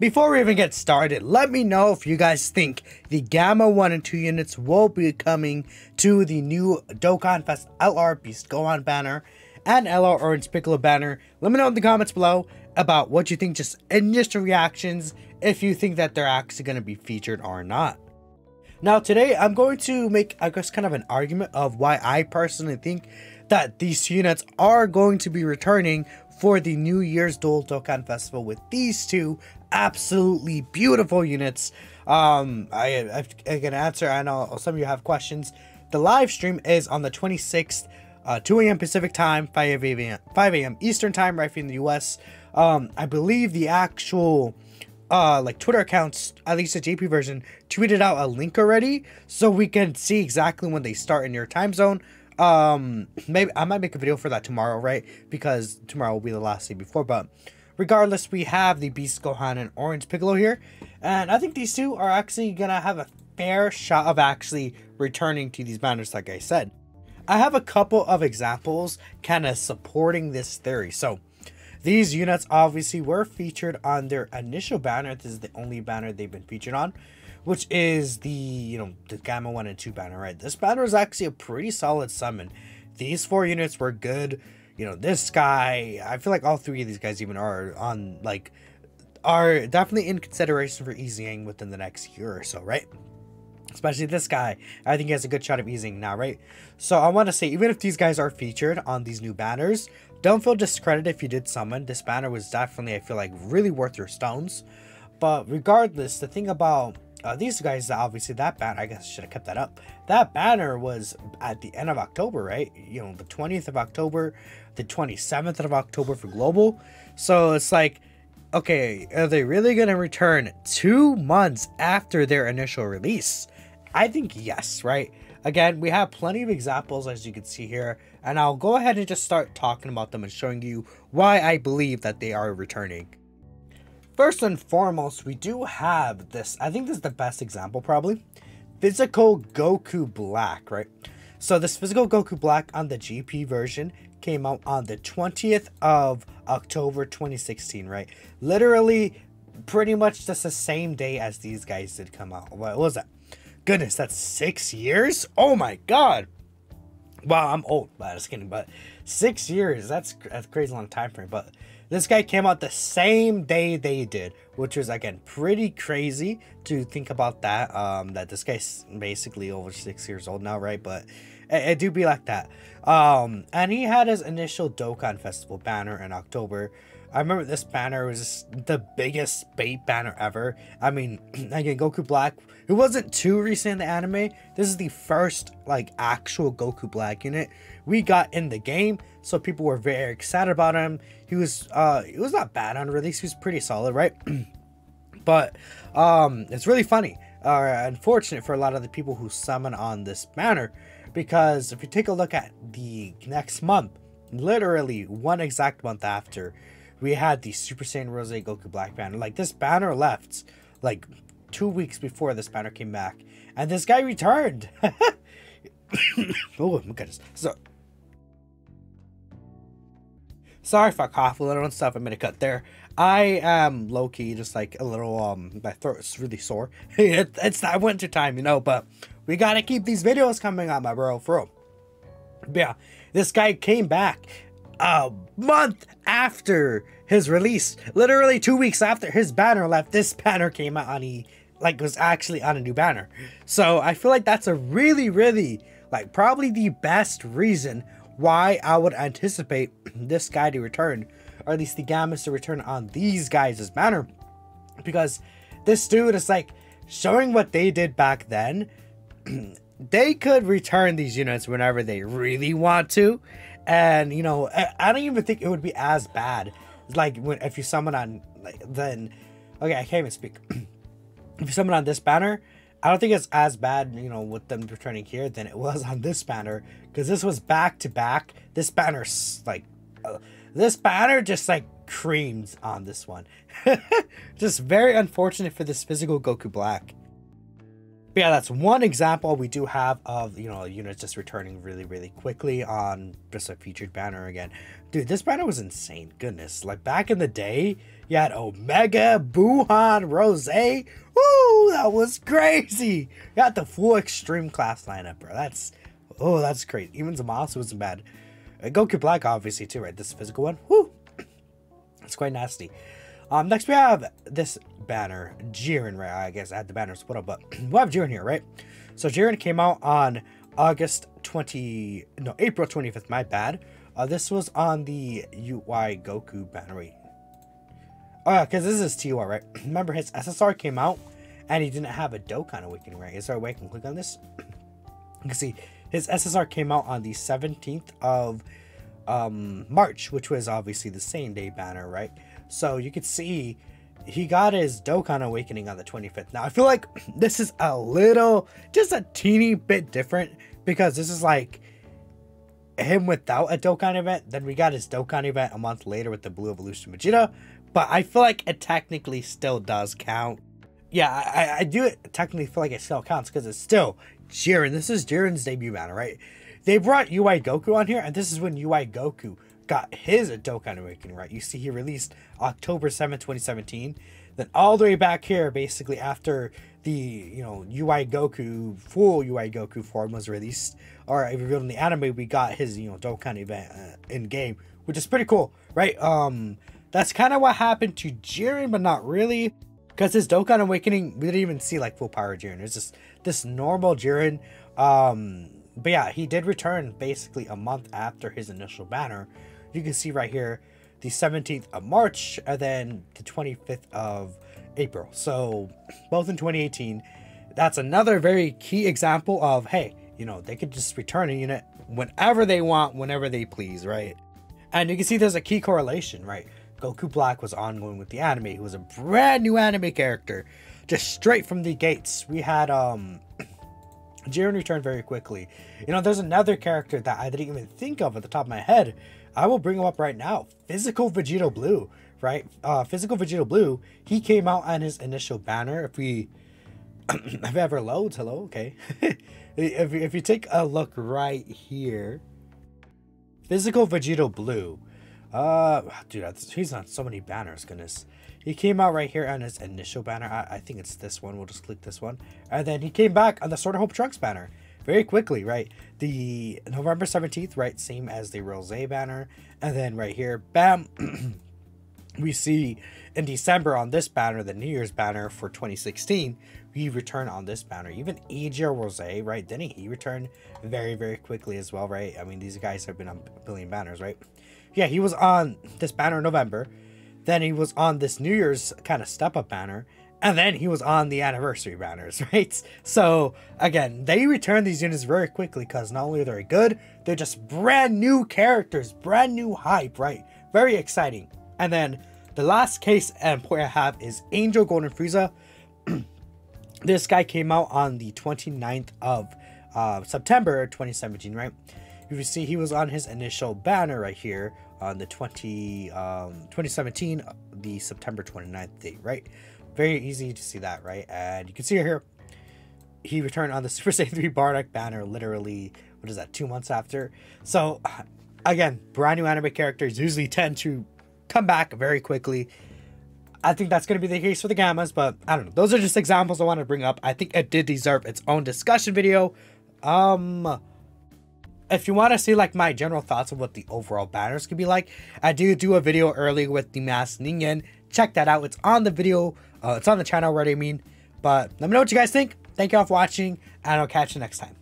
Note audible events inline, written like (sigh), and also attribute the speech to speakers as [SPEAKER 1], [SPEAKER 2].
[SPEAKER 1] Before we even get started, let me know if you guys think the Gamma 1 and 2 units will be coming to the new Dokkan Fest LR Beast Gohan banner and LR Orange Piccolo banner. Let me know in the comments below about what you think, just initial reactions, if you think that they're actually going to be featured or not. Now today, I'm going to make, I guess, kind of an argument of why I personally think that these units are going to be returning for the New Year's Dual Dokkan Festival with these two absolutely beautiful units. Um, I, I, I can answer. I know some of you have questions. The live stream is on the 26th, uh, 2 a.m. Pacific time, 5 a.m. 5 a.m. Eastern time, right here in the U.S. Um, I believe the actual uh like Twitter accounts, at least the JP version, tweeted out a link already, so we can see exactly when they start in your time zone. Um, maybe I might make a video for that tomorrow, right? Because tomorrow will be the last day before, but regardless, we have the Beast Gohan and Orange Piccolo here. And I think these two are actually going to have a fair shot of actually returning to these banners, like I said. I have a couple of examples kind of supporting this theory. So, these units obviously were featured on their initial banner. This is the only banner they've been featured on, which is the, you know, the Gamma 1 and 2 banner, right? This banner is actually a pretty solid summon. These four units were good you know, this guy, I feel like all three of these guys even are on, like, are definitely in consideration for easing within the next year or so, right? Especially this guy. I think he has a good shot of easing now, right? So I want to say, even if these guys are featured on these new banners, don't feel discredited if you did summon. This banner was definitely, I feel like, really worth your stones. But regardless, the thing about uh, these guys, obviously, that banner, I guess should have kept that up. That banner was at the end of October, right? You know, the 20th of October, the 27th of October for Global. So it's like, okay, are they really going to return two months after their initial release? I think yes, right? Again, we have plenty of examples as you can see here, and I'll go ahead and just start talking about them and showing you why I believe that they are returning. First and foremost, we do have this. I think this is the best example, probably. Physical Goku Black, right? So this Physical Goku Black on the JP version came out on the 20th of October 2016, right? Literally, pretty much just the same day as these guys did come out. What was that? Goodness, that's six years? Oh my god! Wow, I'm old, but just kidding. But six years, that's, that's crazy long time frame. But this guy came out the same day they did, which was again pretty crazy to think about that. Um, that this guy's basically over six years old now, right? But it, it do be like that. Um, and he had his initial Dokkan Festival banner in October. I remember this banner was the biggest bait banner ever. I mean, (clears throat) again, Goku Black. It wasn't too recent in the anime. This is the first like actual Goku Black unit we got in the game, so people were very excited about him. He was uh, he was not bad on release. He was pretty solid, right? (clears throat) but um, it's really funny. Uh, unfortunate for a lot of the people who summon on this banner, because if you take a look at the next month, literally one exact month after we had the Super Saiyan Rose Goku Black banner. Like this banner left like two weeks before this banner came back, and this guy returned. (laughs) oh my goodness! So sorry if I cough a little and stuff. I'm gonna cut there. I am low key just like a little um my throat is really sore. (laughs) it, it's that winter time, you know, but we gotta keep these videos coming out, my bro, for real. yeah, this guy came back a month after his release, literally two weeks after his banner left. This banner came out on he like was actually on a new banner. So I feel like that's a really, really like probably the best reason why I would anticipate (clears throat) this guy to return, or at least the Gammas to return on these guys' banner, because this dude is like showing what they did back then. (clears throat) they could return these units whenever they really want to, and you know, I, I don't even think it would be as bad. Like when if you summon on like then, okay, I can't even speak. (clears throat) if you summon on this banner, I don't think it's as bad, you know, with them returning here than it was on this banner because this was back to back. This banner, like, uh, this banner just like creams on this one. (laughs) just very unfortunate for this physical Goku Black. But yeah, that's one example we do have of, you know, units just returning really, really quickly on just a featured banner again. Dude, this banner was insane. Goodness. Like, back in the day, you had Omega, Buuhan, Rose. Woo, that was crazy. You got the full extreme class lineup, bro. That's, oh, that's great. Even Zamasu wasn't bad. Uh, Goku Black, obviously, too, right? This physical one. Woo. (clears throat) It's quite nasty. Um, next we have this banner, Jiren, right? I guess I had the banner split up, but (clears throat) we have Jiren here, right? So Jiren came out on August 20, no, April 25th, my bad. Uh, this was on the UI Goku banner, wait. Oh, yeah, because this is TUR, right? (clears throat) Remember, his SSR came out, and he didn't have a Dokkan Awakening, right? Is there a way I can click on this? (clears throat) you can see, his SSR came out on the 17th of um, March, which was obviously the same day banner, right? So you could see he got his Dokkan Awakening on the 25th. Now, I feel like (clears throat) this is a little, just a teeny bit different because this is like him without a Dokkan event. Then we got his Dokkan event a month later with the Blue Evolution Vegeta. But I feel like it technically still does count. Yeah, I, I do technically feel like it still counts because it's still Jiren. This is Jiren's debut banner, right? They brought UI Goku on here, and this is when UI Goku got his Dokkan Awakening, right? You see he released October 7, 2017. Then all the way back here, basically after the, you know, UI Goku, full UI Goku form was released, or revealed in the anime, we got his, you know, Dokkan event uh, in game, which is pretty cool, right? Um, that's kind of what happened to Jiren, but not really. Because his Dokkan Awakening, we didn't even see like full power Jiren. It's just this normal Jiren. Um, but yeah, he did return basically a month after his initial banner you can see right here the 17th of March and then the 25th of April. So both in 2018. That's another very key example of hey, you know, they could just return a unit whenever they want, whenever they please, right? And you can see there's a key correlation, right? Goku Black was ongoing with the anime. He was a brand new anime character, just straight from the gates. We had um Jiren returned very quickly. You know, there's another character that I didn't even think of at the top of my head I will bring him up right now. Physical Vegito Blue, right? Uh, Physical Vegito Blue, he came out on his initial banner. If we, (clears throat) if ever loads, hello, okay. (laughs) if, if you take a look right here, Physical Vegito Blue, uh, dude, he's on so many banners, goodness. He came out right here on his initial banner. I, I think it's this one. We'll just click this one. And then he came back on the Sword of Hope Trunks banner very quickly, right? The November 17th, right? Same as the Rose banner. And then right here, bam, (clears throat) we see in December on this banner, the New Year's banner for 2016, we return on this banner. Even Eiji Rose, right? Didn't he return very, very quickly as well, right? I mean, these guys have been on a billion banners, right? Yeah, he was on this banner in November. Then he was on this New Year's kind of step up banner. And then he was on the anniversary banners, (laughs) right? So again, they return these units very quickly because not only are they good, they're just brand new characters, brand new hype, right? Very exciting. And then the last case and point I have is Angel Golden Frieza. (clears throat) this guy came out on the 29th of uh, September 2017, right? You can see he was on his initial banner right here on the 20 um, 2017, the September 29th date, right? Very easy to see that, right? And you can see here, he returned on the (laughs) Super Saiyan 3 Bardock banner literally, what is that, two months after? So, (sighs) again, brand new anime characters usually tend to come back very quickly. I think that's going to be the case for the Gammas, but I don't know. Those are just examples I want to bring up. I think it did deserve its own discussion video. Um, if you want to see like my general thoughts of what the overall banners could be like, I do do a video earlier with the Mass Ningen. Check that out. It's on the video uh, it's on the channel already, I mean. But let me know what you guys think. Thank you all for watching, and I'll catch you next time.